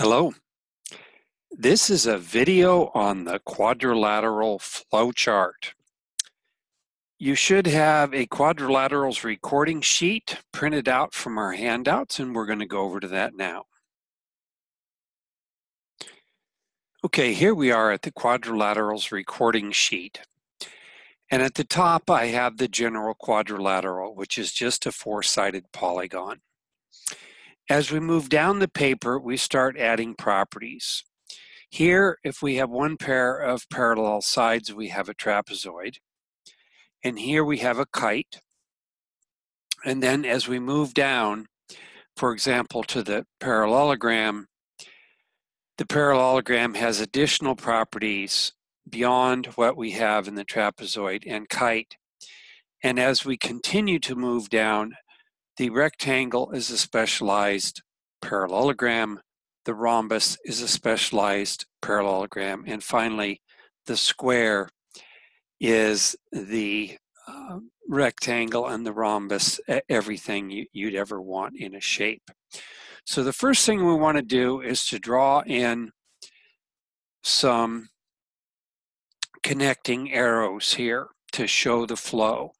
Hello. This is a video on the quadrilateral flowchart. You should have a quadrilaterals recording sheet printed out from our handouts and we're going to go over to that now. Okay, here we are at the quadrilaterals recording sheet. And at the top I have the general quadrilateral, which is just a four-sided polygon. As we move down the paper, we start adding properties. Here, if we have one pair of parallel sides, we have a trapezoid. And here we have a kite. And then as we move down, for example, to the parallelogram, the parallelogram has additional properties beyond what we have in the trapezoid and kite. And as we continue to move down, the rectangle is a specialized parallelogram. The rhombus is a specialized parallelogram. And finally, the square is the uh, rectangle and the rhombus, everything you, would ever want in a shape. So the first thing we want to do is to draw in some connecting arrows here to show the flow.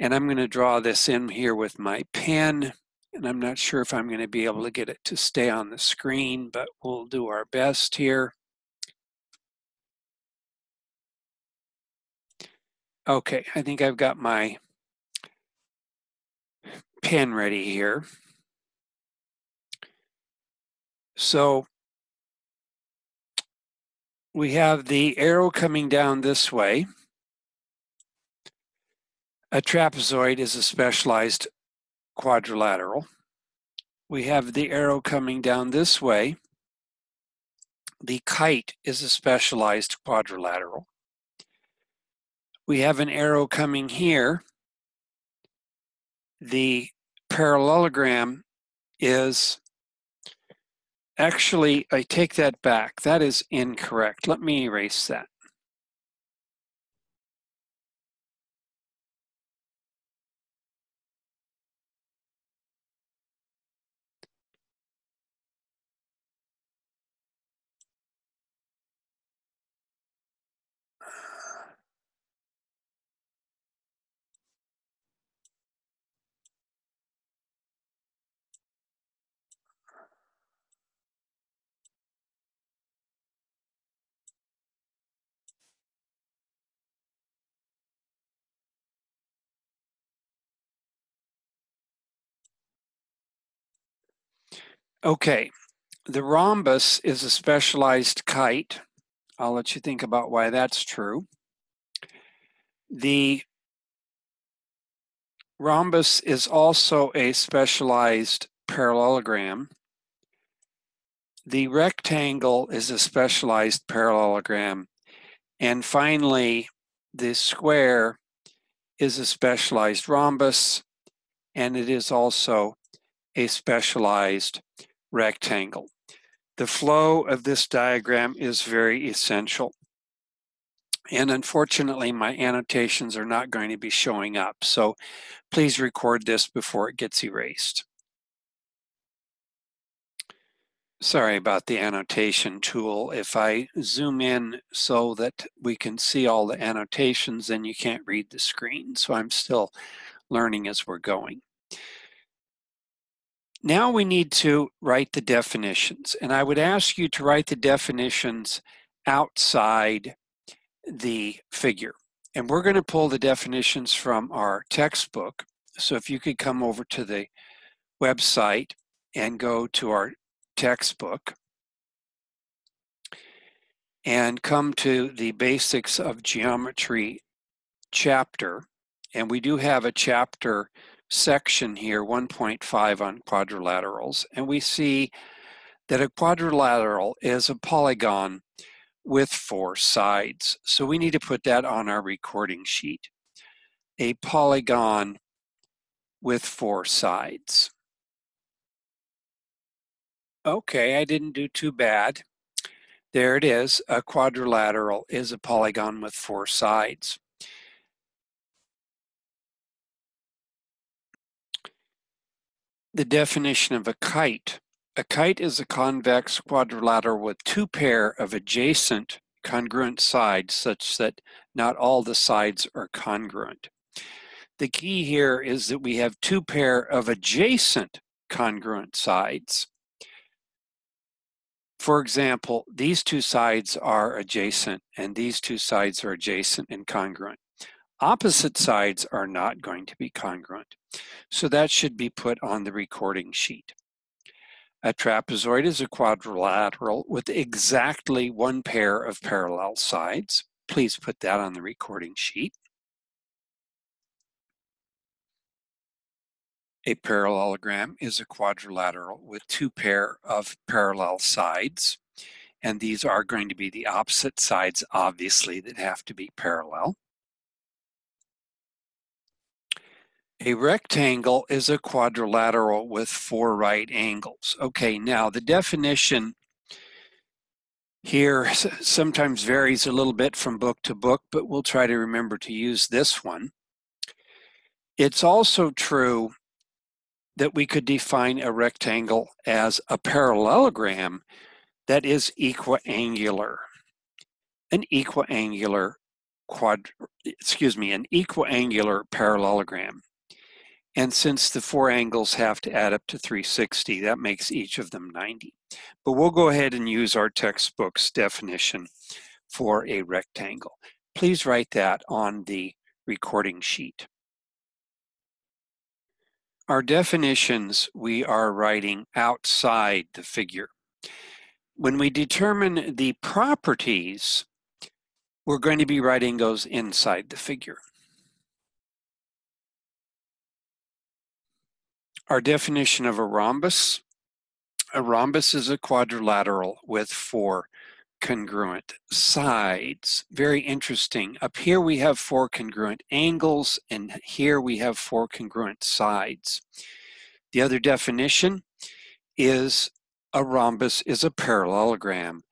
And I'm going to draw this in here with my pen. And I'm not sure if I'm going to be able to get it to stay on the screen, but we'll do our best here. Okay, I think I've got my pen ready here. So we have the arrow coming down this way. A trapezoid is a specialized quadrilateral. We have the arrow coming down this way. The kite is a specialized quadrilateral. We have an arrow coming here. The parallelogram is actually, I take that back. That is incorrect. Let me erase that. Okay, the rhombus is a specialized kite. I'll let you think about why that's true. The rhombus is also a specialized parallelogram. The rectangle is a specialized parallelogram. And finally, the square is a specialized rhombus, and it is also a specialized rectangle. The flow of this diagram is very essential. And unfortunately, my annotations are not going to be showing up. So please record this before it gets erased. Sorry about the annotation tool. If I zoom in so that we can see all the annotations, then you can't read the screen. So I'm still learning as we're going. Now we need to write the definitions, and I would ask you to write the definitions outside the figure. And we're going to pull the definitions from our textbook. So if you could come over to the website and go to our textbook and come to the basics of geometry chapter. And we do have a chapter section here, 1.5 on quadrilaterals, and we see that a quadrilateral is a polygon with four sides. So we need to put that on our recording sheet. A polygon with four sides. Okay, I didn't do too bad. There it is. A quadrilateral is a polygon with four sides. The definition of a kite A kite is a convex quadrilateral with two pair of adjacent congruent sides such that not all the sides are congruent. The key here is that we have two pair of adjacent congruent sides. For example, these two sides are adjacent and these two sides are adjacent and congruent. Opposite sides are not going to be congruent. So that should be put on the recording sheet. A trapezoid is a quadrilateral with exactly one pair of parallel sides. Please put that on the recording sheet. A parallelogram is a quadrilateral with two pair of parallel sides. And these are going to be the opposite sides, obviously, that have to be parallel. A rectangle is a quadrilateral with four right angles. Okay, now the definition here sometimes varies a little bit from book to book, but we'll try to remember to use this one. It's also true that we could define a rectangle as a parallelogram that is equiangular. An equiangular quad, excuse me, an equiangular parallelogram. And since the four angles have to add up to 360, that makes each of them 90. But we'll go ahead and use our textbook's definition for a rectangle. Please write that on the recording sheet. Our definitions we are writing outside the figure. When we determine the properties, we're going to be writing those inside the figure. Our definition of a rhombus. A rhombus is a quadrilateral with four congruent sides. Very interesting. Up here we have four congruent angles and here we have four congruent sides. The other definition is a rhombus is a parallelogram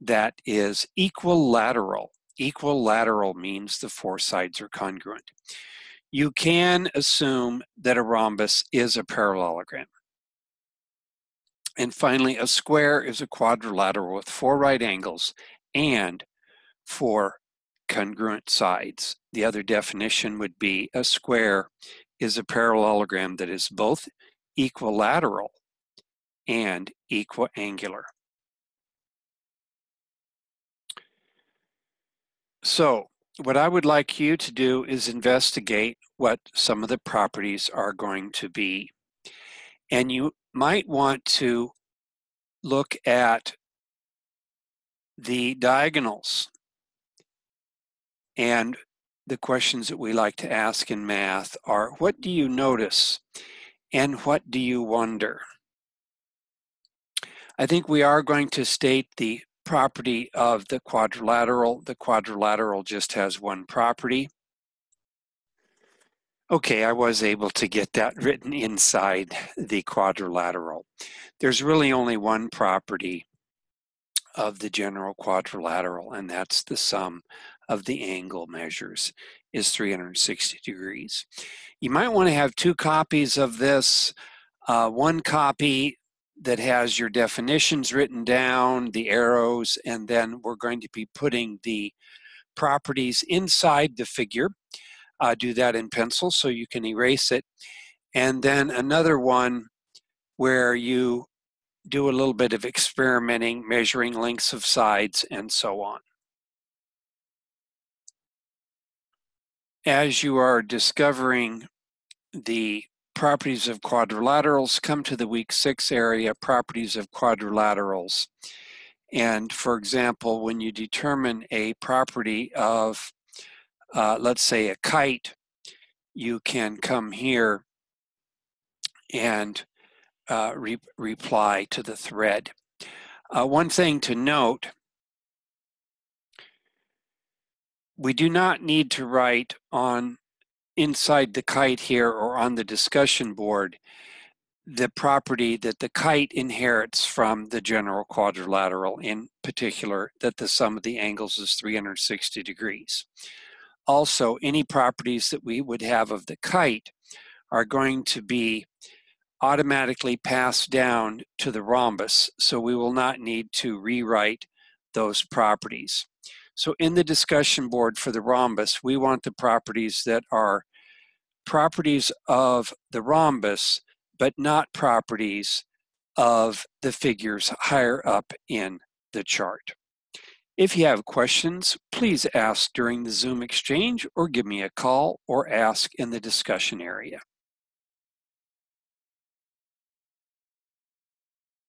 that is equilateral. Equilateral means the four sides are congruent you can assume that a rhombus is a parallelogram. And finally, a square is a quadrilateral with four right angles and four congruent sides. The other definition would be a square is a parallelogram that is both equilateral and equiangular. So what I would like you to do is investigate what some of the properties are going to be. And you might want to look at the diagonals and the questions that we like to ask in math are what do you notice and what do you wonder? I think we are going to state the property of the quadrilateral. The quadrilateral just has one property. Okay, I was able to get that written inside the quadrilateral. There's really only one property of the general quadrilateral, and that's the sum of the angle measures is 360 degrees. You might want to have two copies of this. Uh, one copy that has your definitions written down, the arrows, and then we're going to be putting the properties inside the figure. Uh, do that in pencil so you can erase it. And then another one where you do a little bit of experimenting, measuring lengths of sides, and so on. As you are discovering the properties of quadrilaterals, come to the week six area, properties of quadrilaterals. And for example, when you determine a property of, uh, let's say a kite, you can come here and uh, re reply to the thread. Uh, one thing to note, we do not need to write on inside the kite here or on the discussion board the property that the kite inherits from the general quadrilateral, in particular, that the sum of the angles is 360 degrees. Also, any properties that we would have of the kite are going to be automatically passed down to the rhombus, so we will not need to rewrite those properties. So in the discussion board for the rhombus, we want the properties that are properties of the rhombus, but not properties of the figures higher up in the chart. If you have questions, please ask during the Zoom exchange or give me a call or ask in the discussion area.